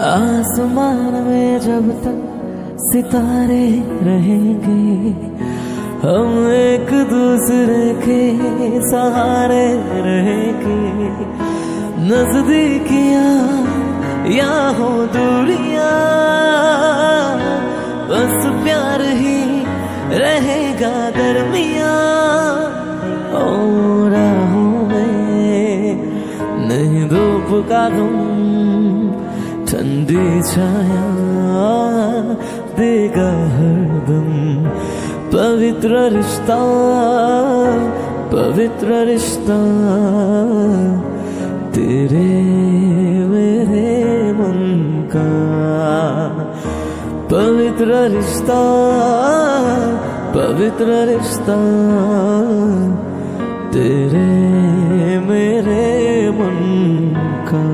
आसमान में जब तक सितारे रहेंगे, हम एक दूसरे के सहारे रहेंगे। नजदीकिया या हो दूरिया, बस प्यार ही रहेगा दरमिया। और में नहीं धूप का धूम ठंडी छाया देगा हरदम पवित्र रिश्ता पवित्र रिश्ता। तेरे मेरे मन का पवित्र रिश्ता पवित्र रिश्ता। तेरे मेरे मन का